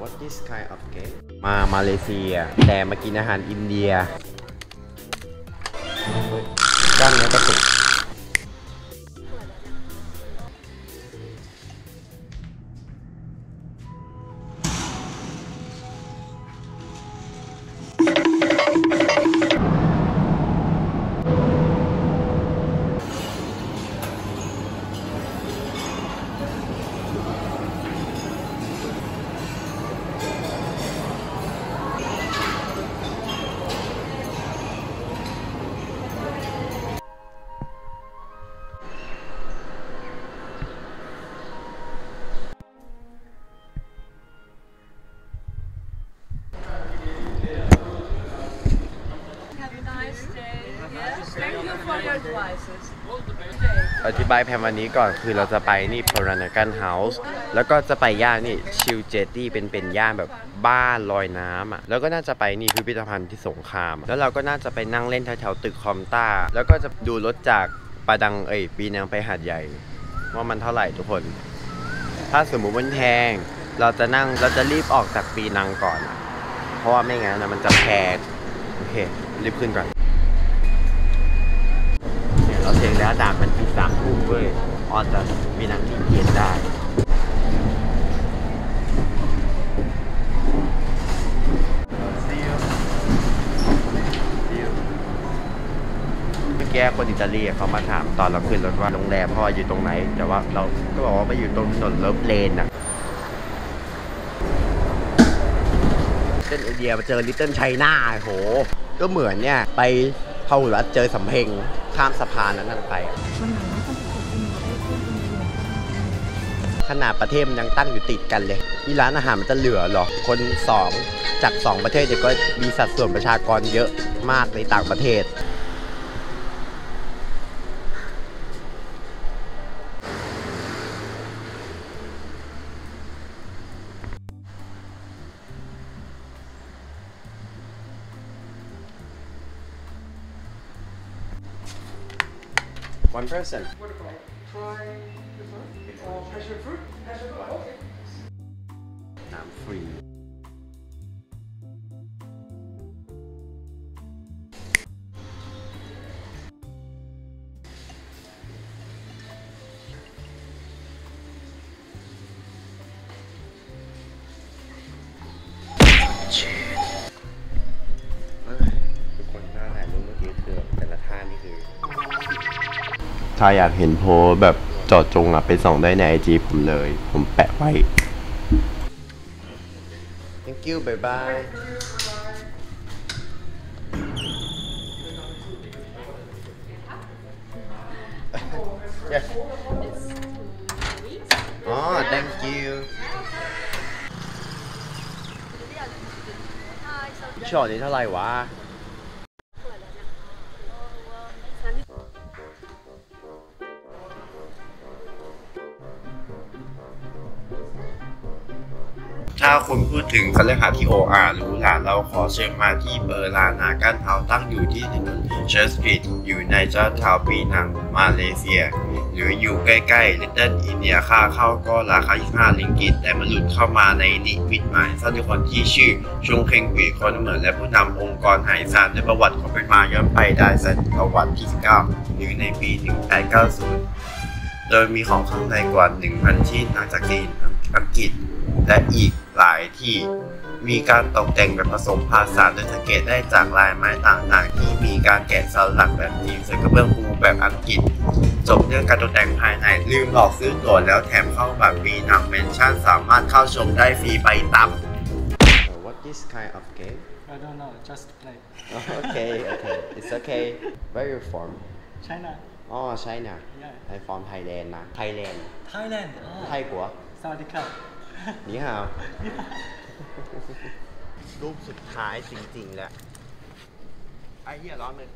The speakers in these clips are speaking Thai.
what this kind of game มามาเลเซีย แต่มากินอาหารอินเดีย อธิบายแผนวันนี้ก่อนคือเราจะไปนี่พารานกันเฮาส์แล้วก็จะไปย่านนี่ชิลเจตี้เป็นเป็นย่านแบบบ้านลอยน้ำอะแล้วก็น่าจะไปนี่พิพิธภัณฑ์ที่สงขลาม แล้วเราก็น่าจะไปนั่งเล่นแถวๆตึกคอมต้า แล้วก็จะดูรถจากปาดังเอ้ยปีนังไปหาดใหญ่ ว่ามันเท่าไหร่ทุกคน ถ้าสมมุติมันแพงเราจะนั่งเราจะรีบออกจากปีนังก่อนอะเพราะว่าไม่งั้นนะมันจะแพงโอเครีบขึ้นก่อน เนี่ยเราเช็คแล้ว ด่านมันที่สามทุ่มเว้ยออนจะมีนังที่เกียนได้เมื่อกี้คนอิตาลีเขามาถามตอนเราขึ้นรถว่าโรงแรมพ่ออยู่ตรงไหน แต่ว่าเราก็บอกว่าไปอยู่ตรงถนนเลิฟเลนอะเส้นไอเดียมาเจอลิตเติ้ลไชน่าโห ก็เหมือนเนี่ย ไป พาหุรัตเจอสำเพ็งข้ามสะพานนั้นนั่นไป ขนาดประเทศมันยังตั้งอยู่ติดกันเลยนี่ร้านอาหารมันจะเหลือหรอ คนสองจากสองประเทศเดี๋ยวก็มีสัดส่วนประชากรเยอะมากในต่างประเทศ One person. I'm free. Cheers. ทุกคนถ้าถ่ายรูปเมื่อกี้คือแต่ละท่านี่คือ ถ้าอยากเห็นโพสแบบเจอดจงอะไปส่องได้ในไอจีผมเลย ผมแปะไว้ thank you bye bye อ๋อ thank you ช็อตนี้เท่าไหร่วะ ถ้าคุณพูดถึงคฤหาสน์ที่โออาหรูหราเราขอเชิญมาที่เบอร์ลานากันเทาตั้งอยู่ที่ถนนเชอร์สตรีทอยู่ในเจ้าทาวปีนังมาเลเซีย หรืออยู่ใกล้ๆลิตเติ้ลอินเดียค่าเข้าก็ราคา 25 ลิงกิต แต่มันหลุดเข้ามาในนิมิตหมายสร้างด้วยคนที่ชื่อชงเคงปีคนเหมือนและผู้นำองค์กรไหซานในประวัติของเป็นมาย้อนไปได้ศตวรรษที่ 19 หรือในปี 1890 โดยมีของข้างในกว่า 1,000 ชิ้นหลังจากจีนอังกฤษและอีก หลายที่ มีการตกแต่งแบบผสมผสานโดยสังเกตได้จากลายไม้ต่างๆ ที่มีการแกะสลักแบบจีนใส่กระเบื้องปูแบบอังกฤษ จบเรื่องการตกแต่งภายในลืมหลอกซื้อตั๋วแล้วแถมเข้าแบบมีนังเมนชั่นสามารถเข้าชมได้ฟรีไปตับ What this kind of game I don't know, just play. Okay okay it's okay Where you from China. อ๋อ China Yeah. I from Thailand นะ Thailand Thailand. ไทยกัว Sawadee krap. นี่ฮาวรูปสุดท้ายจริงๆแล้ว ไอ้เหี้ยร้อนเลย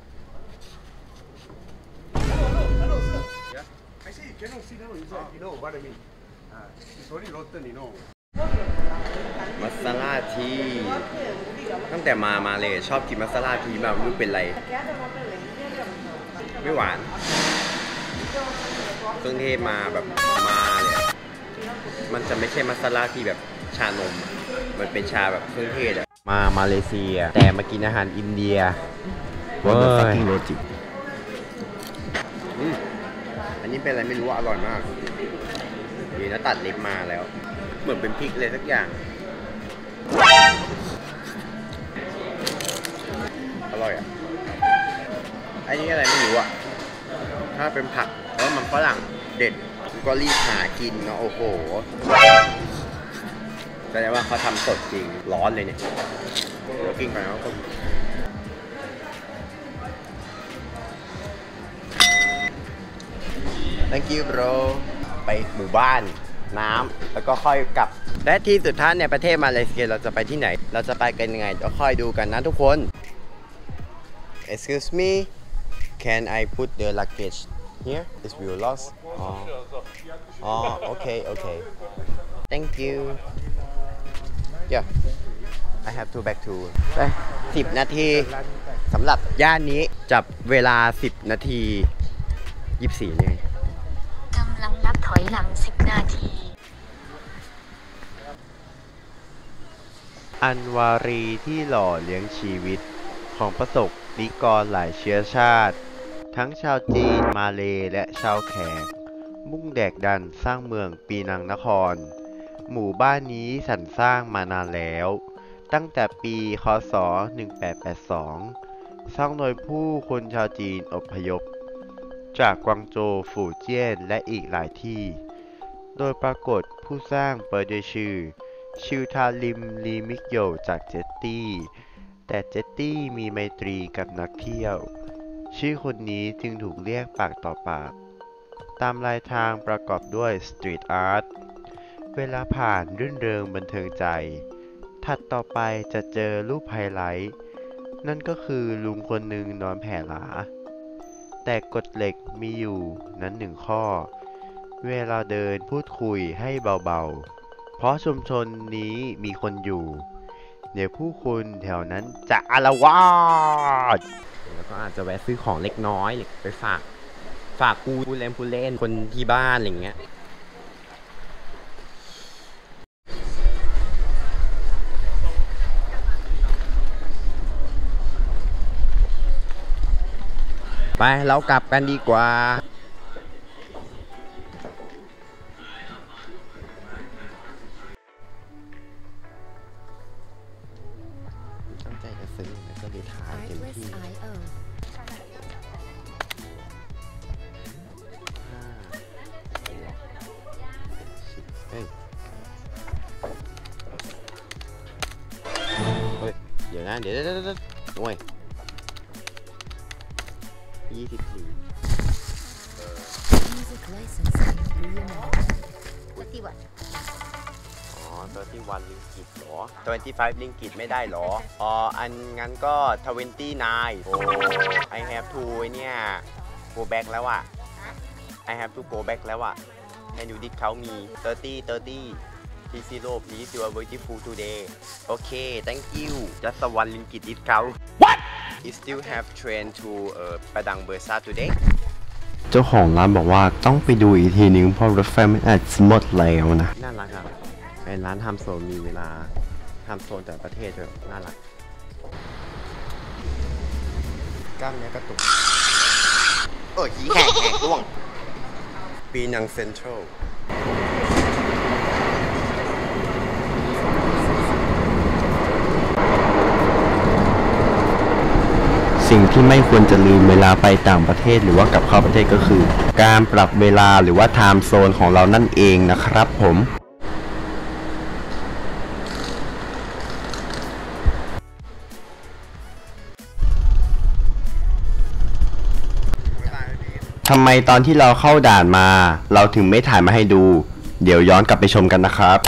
I see, cannot see now inside. You know what I mean? Uh, it's very rotten, you know. มัสลาทีตั้งแต่มามาเลยชอบกินมัสลาทีมากไม่รู้เป็นไร ไม่หวานเครื่องเทศมาแบบมาเลยอะ มันจะไม่ใช่มัสลาทีแบบชานมอะมันเป็นชาแบบเครื่องเทศอะมามาเลเซีย แต่มากินอาหารอินเดีย What the fucking logic อืมอันนี้เป็นอะไรไม่รู้ว่าอร่อยมากดีนะตัดลิปมาแล้ว เหมือนเป็นพริกเลยสักอย่าง อร่อยอะ อันนี้อะไรไม่รู้อะ ถ้าเป็นผักแล้วมันฝรั่งเด็ด ก็รีบหากินเนาะโอ้โหแสดงว่าเขาทำสดจริงร้อนเลยเนี่ย เดี๋ยวกินก่อนนะครับ thank you bro ไปหมู่บ้านน้ำแล้วก็ค่อยกลับ และที่สุดท้ายในประเทศมาเลเซียเราจะไปที่ไหน เราจะไปกันยังไงเดี๋ยวค่อยดูกันนะทุกคน excuse me can I put the luggage here is will lost อ๋ออ๋อโอเคโอเค thank you yeah I have to back to ไป10นาทีสำหรับย่านนี้จับเวลา 10 นาที24นี่กำลังนับถอยหลัง 10 นาที อันวารีที่หล่อเลี้ยงชีวิตของประสบนิกรหลายเชื้อชาติ ทั้งชาวจีน มาเลและชาวแขก มุ่งแดกดันสร้างเมืองปีนังนคร หมู่บ้านนี้สรรสร้างมานานแล้ว ตั้งแต่ปีคศ 1882 สร้างโดยผู้คนชาวจีนอพยพ จากกวางโจวฝูเจี้ยนและอีกหลายที่ โดยปรากฏผู้สร้างเปิดด้วยชื่อ ชิวทาลิมลีมิกโยจากเจตตี้ แต่เจตตี้มีไมตรีกับนักเที่ยว ชื่อคนนี้จึงถูกเรียกปากต่อปาก ตามลายทางประกอบด้วยสตรีทอาร์ต เวลาผ่านรื่นเริงบันเทิงใจ ถัดต่อไปจะเจอรูปไฮไลท์ นั่นก็คือลุงคนหนึ่งนอนแผ่หลา แต่กฎเหล็กมีอยู่นั้นหนึ่งข้อ เวลาเดินพูดคุยให้เบาๆ เพราะชุมชนนี้มีคนอยู่ เดี๋ยวผู้คนแถวนั้นจะอารวาสแล้วก็อาจจะแวะซื้อของเล็กน้อยไปฝาก ฝากกูผู้เล่นผู้เล่นคนที่บ้านอะไรอย่างเงี้ยไป เรากลับกันดีกว่า ตั้งใจจะซื้อแล้วก็เลยถ่ายเต็มที่ เดี๋ยวนะเดี๋ยวเดี๋ยวเดี๋ยวเดี๋ยวโอ้ยยี่สิบสี่ Music licensing reunited 31อ๋อ31ลิงกิตเหรอ25ลิงกิตไม่ได้เหรอ อ๋อ อันงั้นก็29โอ้ I have to ไอ้เนี่ย go back แล้วอะ I have to go back แล้วอะ Can you discount me 30 30 Please zero please you are beautiful today Okay thank you just one ringgit discount What you still have train to เอ่อประดังเบอร์ซา today เจ้าของร้านบอกว่าต้องไปดูอีกทีนึงเพราะรถไฟมันอาจจะหมดแล้วนะ น่ารักอะเป็นร้านทำโซนมีเวลาทำโซนแต่ประเทศด้วยน่ารักกล้ามเนื้อกระตุกเออหีแหกแหกร่วงปีนังเซ็นทรัล สิ่งที่ไม่ควรจะลืมเวลาไปต่างประเทศหรือว่ากลับเข้าประเทศก็คือ การปรับเวลาหรือว่าไทม์โซนของเรานั่นเองนะครับผมทำไมตอนที่เราเข้าด่านมา เราถึงไม่ถ่ายมาให้ดู เดี๋ยวย้อนกลับไปชมกันนะครับ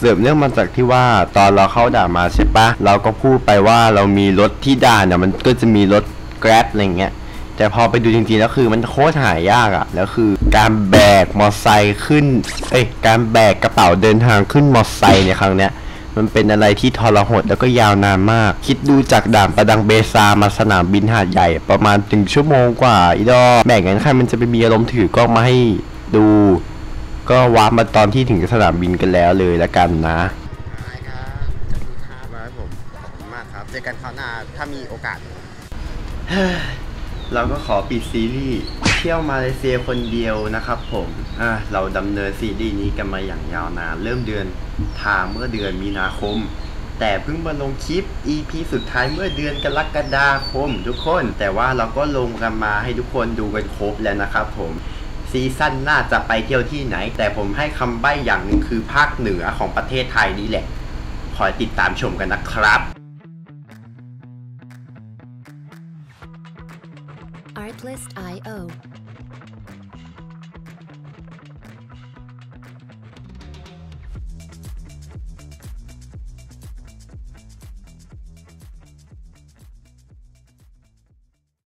สือบเรื่องมาจากที่ว่าตอนเราเข้าด่านมาใช่ปะเราก็พูดไปว่าเรามีรถที่ด่านเนี่ยมันก็จะมีรถ Grab อะไรเงี้ยแต่พอไปดูจริงๆแล้วคือมันโคตรหายากอะแล้วคือการแบกมอไซค์ขึ้น เอ้ยการแบกกระเป๋าเดินทางขึ้นมอไซค์ในครั้งเนี้ยมันเป็นอะไรที่ทรหดแล้วก็ยาวนานมาก คิดดูจากด่านประดังเบซามาสนามบินหาดใหญ่ ประมาณถึงชั่วโมงกว่าอีดอแบ่งกันใครมันจะไปมีอารมณ์ถือกล้องมาให้ดู ก็วาร์ปมาตอนที่ถึงสนามบินกันแล้วเลยละกันนะได้ครับขอบคุณครับมาครับผมขอบคุณมากครับเจอกันคราวหน้าถ้ามีโอกาส เราก็ขอปิดซีรีส์เที่ยวมาเลเซียคนเดียวนะครับผมอะเราดำเนินซีรีส์นี้กันมาอย่างยาวนานเริ่มเดือนทางเมื่อเดือนมีนาคม แต่เพิ่งมาลงคลิป EP สุดท้ายเมื่อเดือนกรกฎาคมทุกคน แต่ว่าเราก็ลงกันมาให้ทุกคนดูกันครบแล้วนะครับผม ซีซั่นหน้าจะไปเที่ยวที่ไหน แต่ผมให้คำใบ้อย่างหนึ่งคือภาคเหนือของประเทศไทยนี่แหละ คอยติดตามชมกันนะครับ Artlist.io